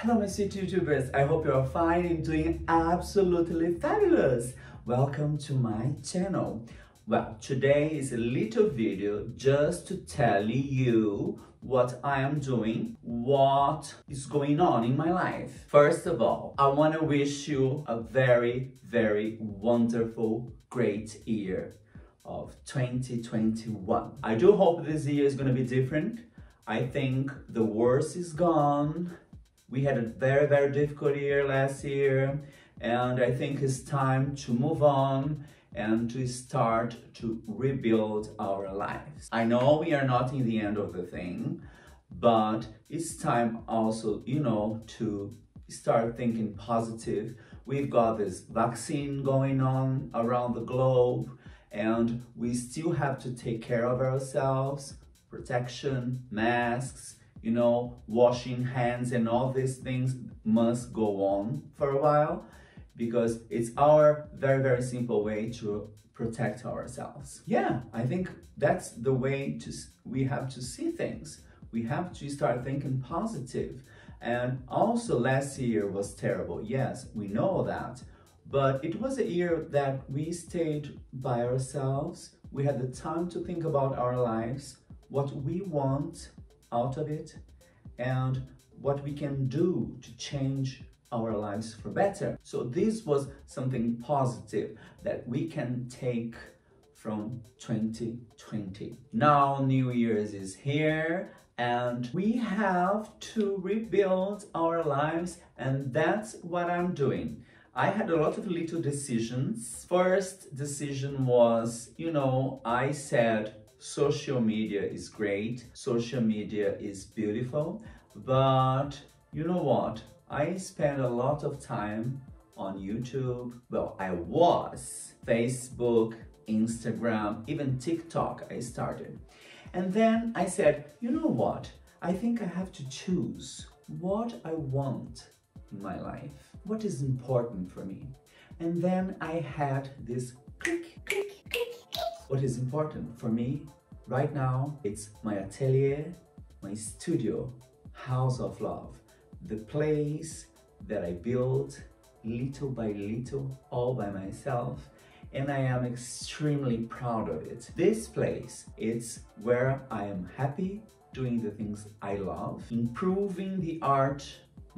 Hello my sweet YouTubers, I hope you're fine and doing absolutely fabulous. Welcome to my channel. Well, today is a little video just to tell you what I am doing, what is going on in my life. First of all, I want to wish you a very, very wonderful, great year of 2021. I do hope this year is going to be different. I think the worst is gone we had a very, very difficult year last year, and I think it's time to move on and to start to rebuild our lives. I know we are not in the end of the thing, but it's time also, you know, to start thinking positive. We've got this vaccine going on around the globe, and we still have to take care of ourselves, protection, masks, you know, washing hands and all these things must go on for a while because it's our very, very simple way to protect ourselves. Yeah, I think that's the way to we have to see things. We have to start thinking positive. And also last year was terrible. Yes, we know that. But it was a year that we stayed by ourselves. We had the time to think about our lives, what we want, out of it and what we can do to change our lives for better. So this was something positive that we can take from 2020. Now New Year's is here and we have to rebuild our lives and that's what I'm doing. I had a lot of little decisions. First decision was, you know, I said social media is great, social media is beautiful, but you know what? I spend a lot of time on YouTube. Well, I was Facebook, Instagram, even TikTok I started. And then I said, you know what? I think I have to choose what I want in my life. What is important for me? And then I had this what is important for me right now, it's my atelier, my studio, House of Love, the place that I built little by little, all by myself, and I am extremely proud of it. This place, it's where I am happy doing the things I love, improving the art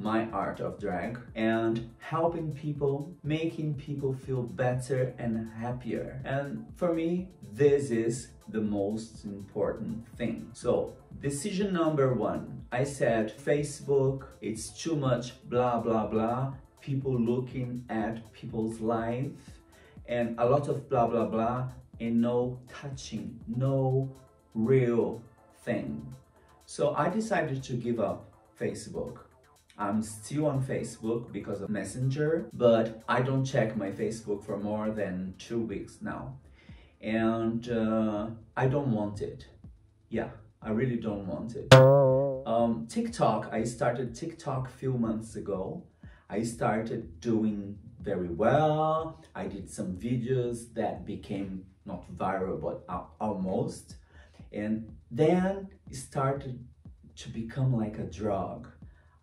my art of drag and helping people, making people feel better and happier. And for me, this is the most important thing. So decision number one, I said Facebook, it's too much blah, blah, blah. People looking at people's life and a lot of blah, blah, blah and no touching, no real thing. So I decided to give up Facebook. I'm still on Facebook because of Messenger, but I don't check my Facebook for more than two weeks now. And uh, I don't want it. Yeah, I really don't want it. Um, TikTok, I started TikTok a few months ago. I started doing very well. I did some videos that became not viral, but almost. And then it started to become like a drug.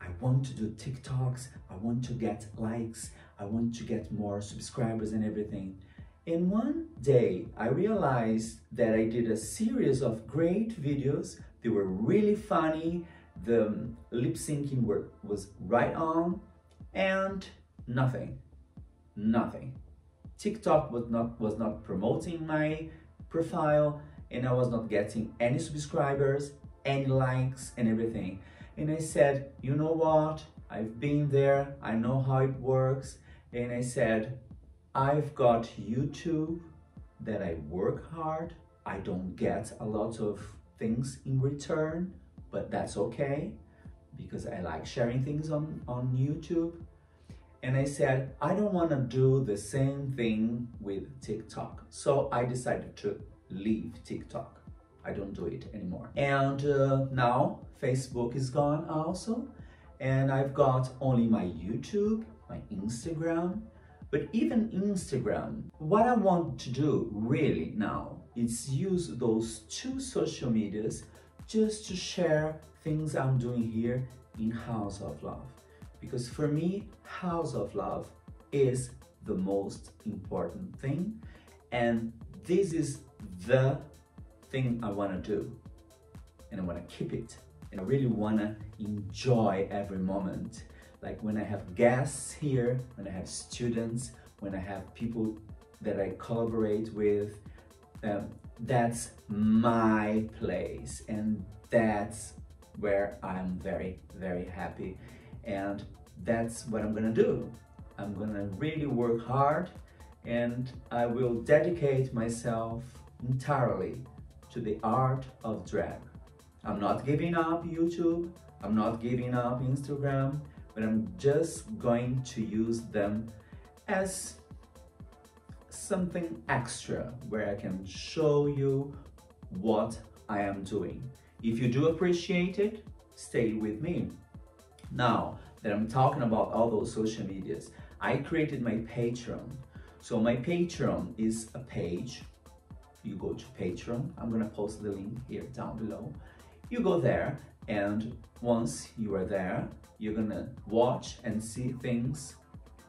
I want to do TikToks, I want to get likes, I want to get more subscribers and everything. In one day I realized that I did a series of great videos. They were really funny. The um, lip syncing were, was right on and nothing, nothing. TikTok was not, was not promoting my profile and I was not getting any subscribers, any likes and everything. And I said, you know what? I've been there. I know how it works. And I said, I've got YouTube that I work hard. I don't get a lot of things in return, but that's okay because I like sharing things on, on YouTube. And I said, I don't want to do the same thing with TikTok. So I decided to leave TikTok. I don't do it anymore. And uh, now Facebook is gone also. And I've got only my YouTube, my Instagram, but even Instagram, what I want to do really now is use those two social medias just to share things I'm doing here in House of Love. because for me, House of Love is the most important thing. And this is the thing I want to do. And I want to keep it. And I really want to enjoy every moment. Like when I have guests here, when I have students, when I have people that I collaborate with, um, that's my place. And that's where I'm very, very happy. And that's what I'm gonna do. I'm gonna really work hard and I will dedicate myself entirely to the art of drag. I'm not giving up YouTube, I'm not giving up Instagram, but I'm just going to use them as something extra where I can show you what I am doing. If you do appreciate it, stay with me. Now that I'm talking about all those social medias, I created my Patreon. So my Patreon is a page. You go to Patreon. I'm gonna post the link here down below. You go there and once you are there, you're gonna watch and see things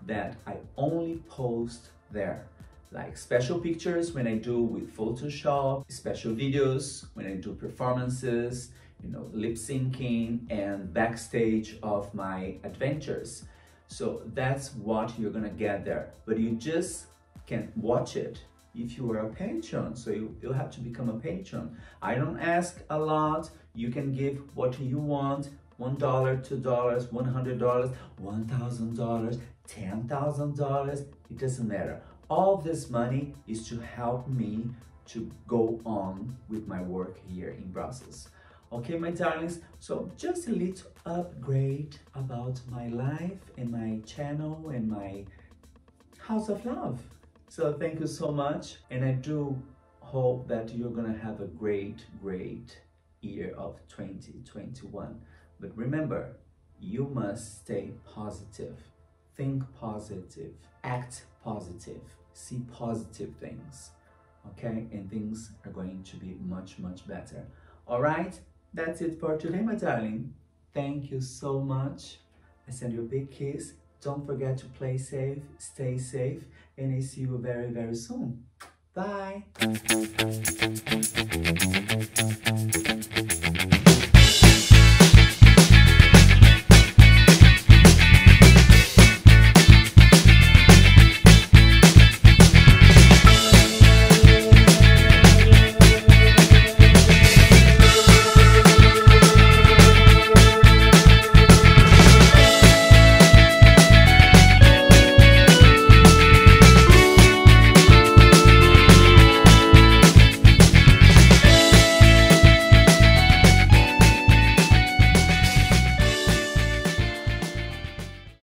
that I only post there like special pictures when I do with Photoshop, special videos when I do performances, you know, lip syncing and backstage of my adventures. So that's what you're gonna get there. But you just can watch it if you are a patron. So you, you have to become a patron. I don't ask a lot. You can give what you want. $1, $2, $100, $1,000, $10,000. It doesn't matter all this money is to help me to go on with my work here in Brussels. Okay, my darlings, so just a little upgrade about my life and my channel and my house of love. So thank you so much. And I do hope that you're gonna have a great, great year of 2021. But remember, you must stay positive, think positive, act positive see positive things, okay? And things are going to be much, much better. All right, that's it for today, my darling. Thank you so much. I send you a big kiss. Don't forget to play safe, stay safe, and I see you very, very soon. Bye.